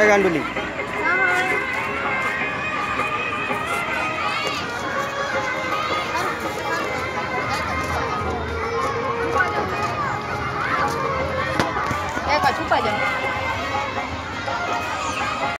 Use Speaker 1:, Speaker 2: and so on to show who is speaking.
Speaker 1: I can't believe.
Speaker 2: Desculpa, John.